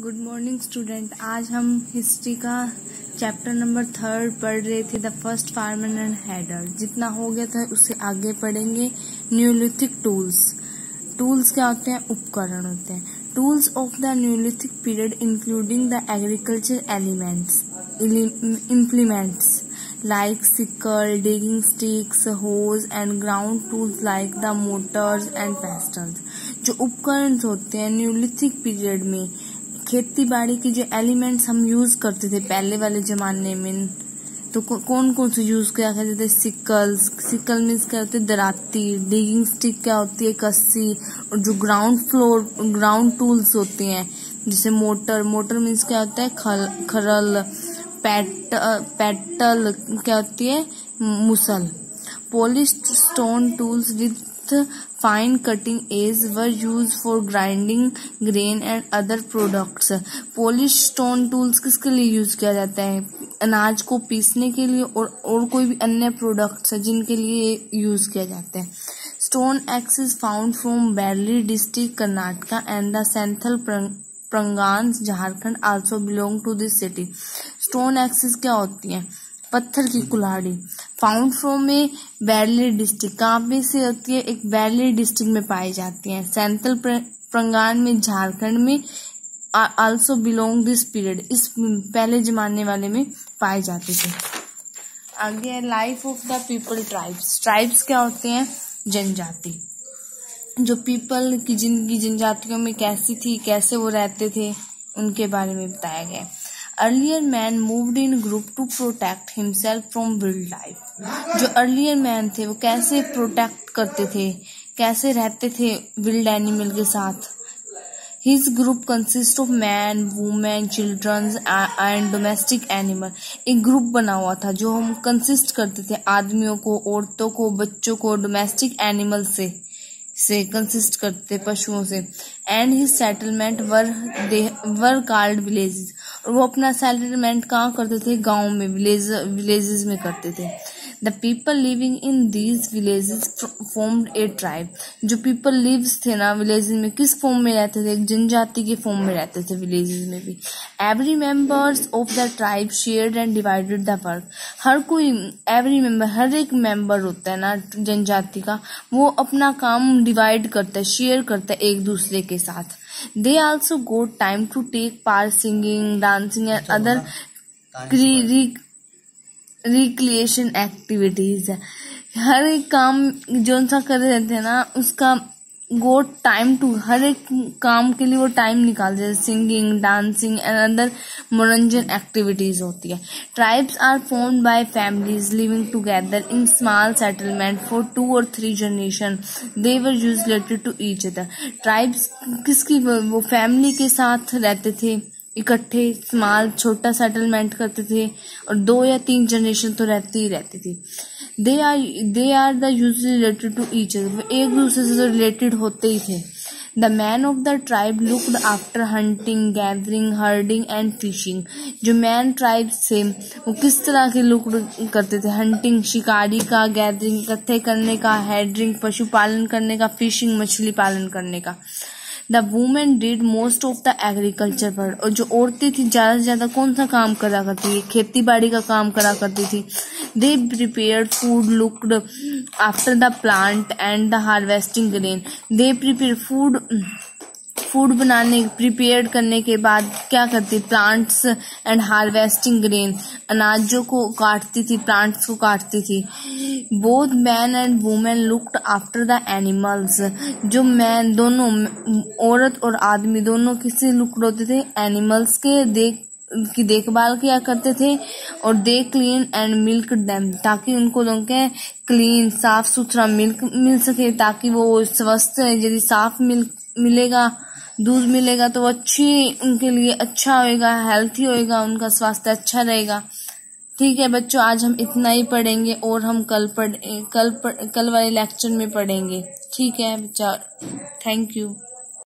Good morning student आज हम history का चैप्टर नंबर थर्ड पढ़ रहे थे the first farmer and herder जितना हो गया था उससे आगे पढ़ेंगे। न्यूलिथिक टूल्स टूल्स क्या होते हैं? उपकरण होते हैं। Tools of the Neolithic period including the agriculture elements implements like sickle, digging sticks, hose and ground tools like the motors and pestles. जो उपकरण होते हैं न्यूलिथिक पीरियड में खेती बाड़ी के जो एलिमेंट्स हम यूज़ करते थे पहले वाले जमाने में तो कौन कौन से यूज़ किया करते थे? सिकल्स, सिकल मीन्स क्या होते? दराती, डिगिंग स्टिक क्या होती है? कस्सी और जो ग्राउंड फ्लोर, ग्राउंड टूल्स होते हैं, जैसे मोटर मोटर मीन्स क्या होता है? खल, खरल, पैट, पैटल क्या होती है? मुसल। Polished stone tools with fine cutting edge were use for grinding grain and other products polish stone tools किसके लिए यूज़ किया जाता है? अनाज को पीसने के लिए और और कोई भी अन्य प्रोडक्ट्स है जिनके लिए यूज़ किया जाता है। Stone axe is found from Bellary district Karnataka and the Santhal Parganas Jharkhand also belong to this city stone axes क्या होती है? पत्थर की कुल्हाड़ी। फाउंड फ्रोम में बैरली डिस्ट्रिक्ट कहाँ पे से होती है, एक बैरली डिस्ट्रिक्ट में पाई जाती है। सेंट्रल प्रंगान में, झारखंड में आल्सो बिलोंग दिस पीरियड इस पहले जमाने वाले में पाए जाते थे। आगे है life of the people tribes tribes क्या होते हैं? जनजाति। जो पीपल की ज़िंदगी जनजातियों में कैसी थी, कैसे वो रहते थे, उनके बारे में बताया गया earlier man moved in group to protect himself from wild life जो अर्लियर मैन थे, वो कैसे प्रोटेक्ट करते थे? कैसे रहते थे विल्ड एनिमल के साथ? His group consist of man women children and domestic animal एक ग्रुप बना हुआ था जो हम कंसिस्ट करते थे आदमियों को, औरतों को, बच्चों को डोमेस्टिक एनिमल से से कंसिस्ट करते पशुओं से. And his settlement were were called villages और वो अपना सेटलमेंट कहाँ करते थे? गाँव में विलेज विलेजेस में करते थे। The people living in these villages form a tribe जो पीपल लिव्स थे ना विलेजेस में किस फॉर्म में रहते थे? एक जनजाति के फॉर्म में रहते थे विलेजेस में भी. Every members of the tribe shared and divided the work हर कोई एवरी मेंबर हर एक मेंबर होता है ना जनजाति का वो अपना काम डिवाइड करता है शेयर करता है एक दूसरे के साथ. They also go time to take part singing dancing and other recreation activities है। हर एक काम जो सा कर रहे थे ना, उसका वो टाइम टू हर एक काम के लिए वो टाइम निकाल जैसे सिंगिंग डांसिंग एंड अदर मनोरंजन एक्टिविटीज़ होती है। Tribes are form by families living together in small settlement for two or three generation they were use related to each other tribes किसकी, वो फैमिली के साथ रहते थे? इकट्ठे स्मॉल छोटा सेटलमेंट करते थे और दो या तीन जनरेशन तो रहती ही रहती थी। They are they are the use related to each एक दूसरे से तो रिलेटेड होते ही थे। The man of the tribe looked after hunting gathering herding and fishing जो मैन ट्राइब थे वो किस तरह के लुक करते थे? हंटिंग शिकारी का गैदरिंग इकट्ठे करने का हैडरिंग पशुपालन करने का फिशिंग मछली पालन करने का। The women did most of the agriculture work और जो औरतें थी, ज़्यादा से ज़्यादा कौन सा काम करा करती थी? खेती बाड़ी का काम करा करती थी। They prepare food looked after the plant and the harvesting grain they prepare food food बनाने प्रिपेयर करने के बाद क्या करती? प्लांट्स एंड हार्वेस्टिंग ग्रेन अनाजों को काटती थी प्लांट्स को काटती थी। Both man and women looked after the animals जो मैन दोनों, औरत और आदमी दोनों किससे लुक्ड होते थे? एनिमल्स के देख, की देखभाल किया करते थे और they clean and milk them ताकि उनको दोनों के क्लीन साफ़ सुथरा मिल्क मिल सके, ताकि वो स्वस्थ यदि साफ़ मिल्क मिलेगा, दूध मिलेगा तो अच्छी, उनके लिए अच्छा होएगा हेल्थी होएगा, उनका स्वास्थ्य अच्छा रहेगा। ठीक है बच्चों आज हम इतना ही पढ़ेंगे और हम कल पढ़ कल पढ़, कल वाले लेक्चर में पढ़ेंगे। ठीक है बच्चा थैंक यू